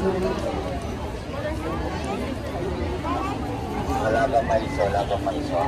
Wala bang maiso, wala bang maiso.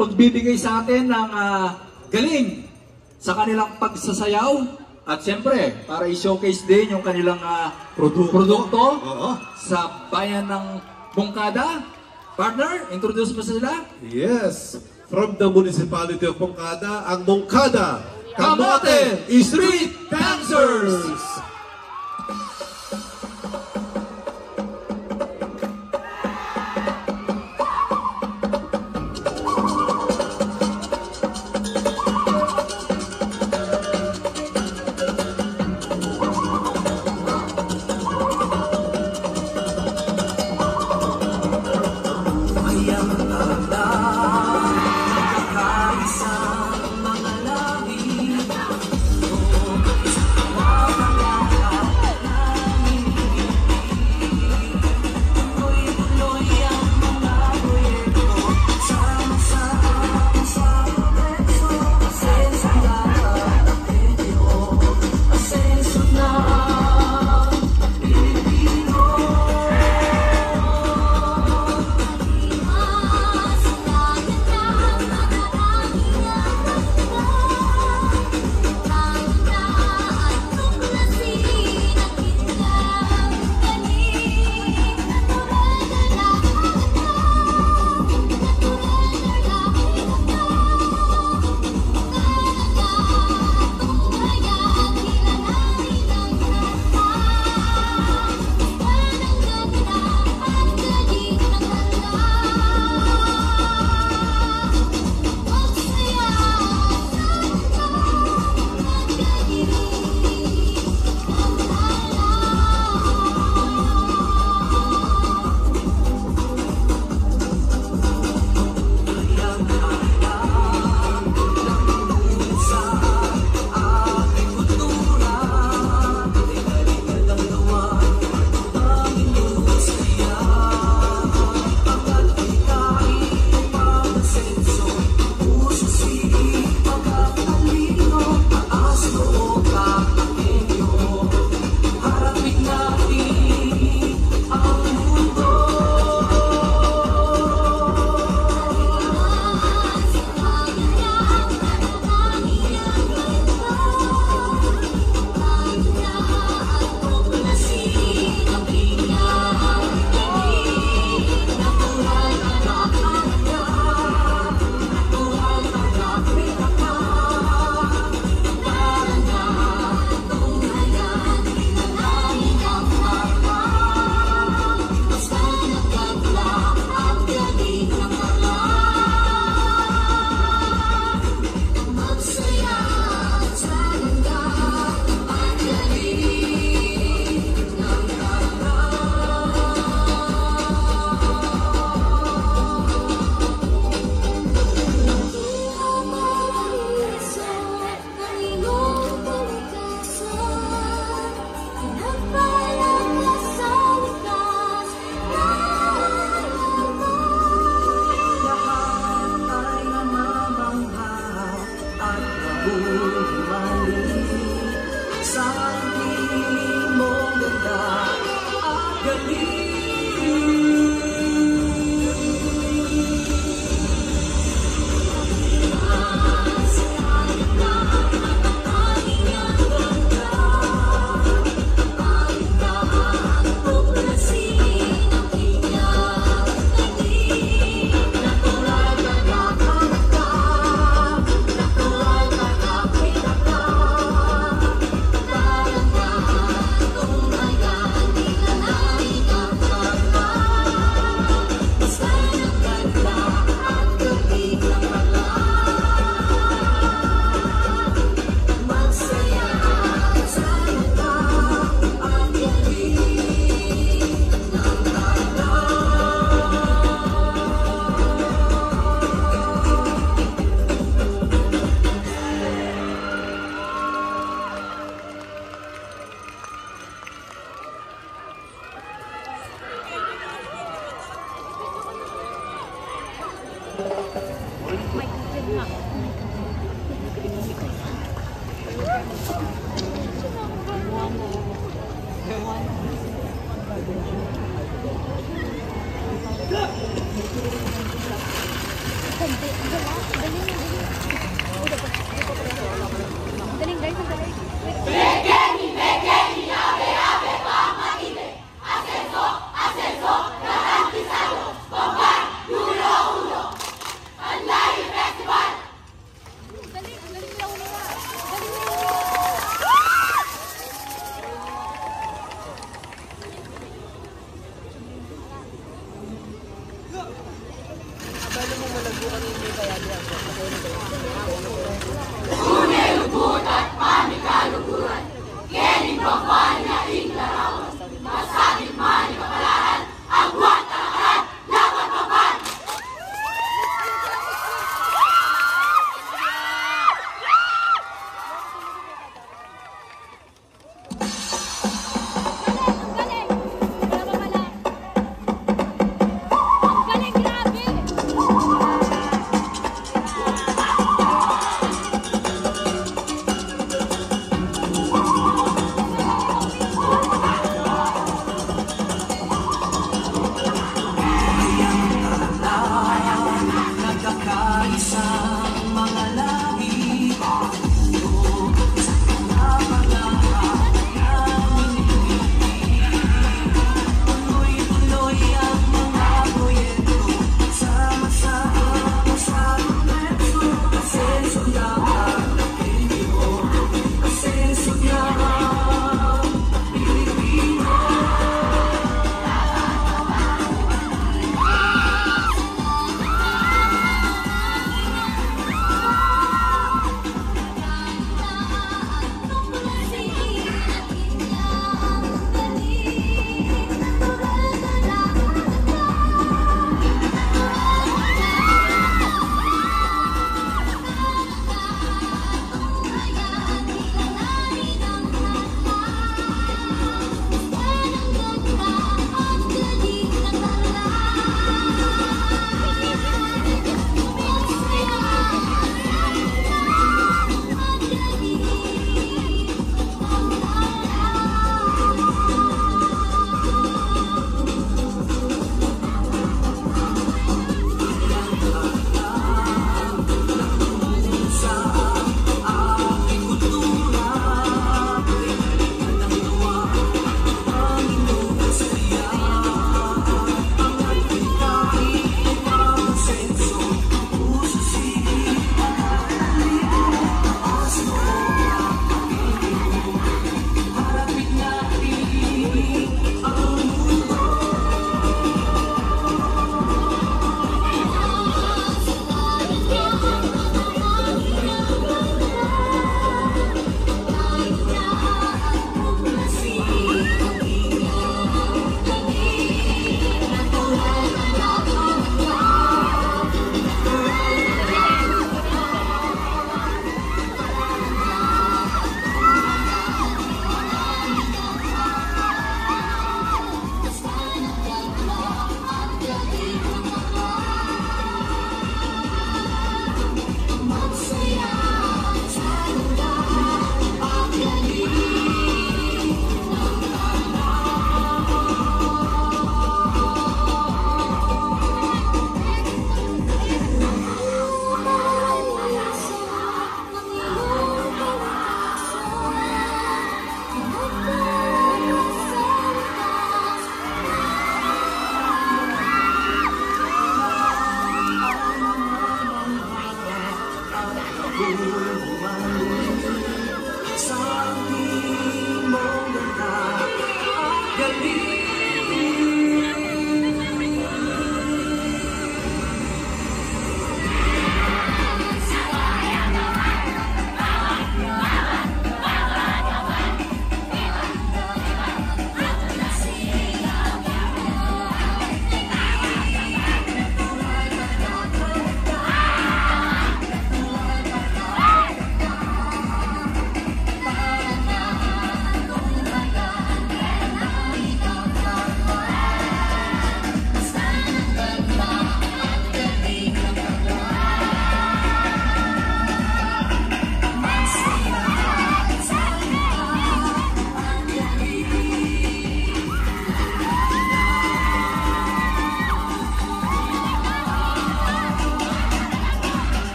Magbibigay sa atin ng ah, galing sa kanilang pagsasayaw at siyempre para i-showcase din yung kanilang ah, Produkto. produkto Oo. sa bayan ng Bungkada. Partner, introduce mo sila. Yes. From the municipality of Bongkada, ang Bongkada Kamote Street Dancers!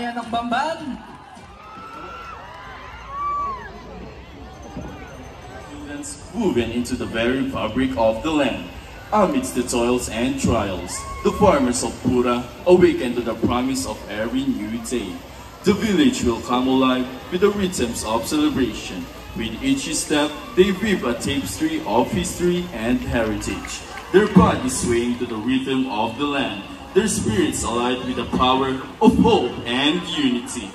Bayan ng Bamban. woven into the very fabric of the land. Amidst the toils and trials, the farmers of Pura awaken to the promise of every new day. The village will come alive with the rhythms of celebration. With each step, they weave a tapestry of history and heritage. Their bodies swaying to the rhythm of the land, their spirits alight with the power of hope and unity.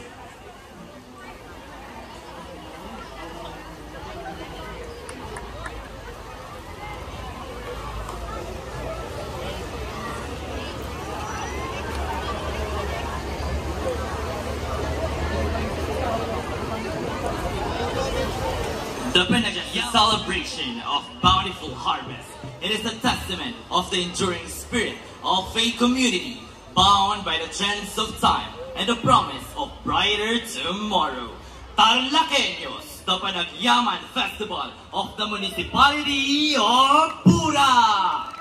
The Penajah celebration of bountiful harvest. It is a testament of the enduring spirit of a community bound by the trends of time and the promise of brighter tomorrow. Tarlaqueños, the Panagyaman Festival of the Municipality of Pura.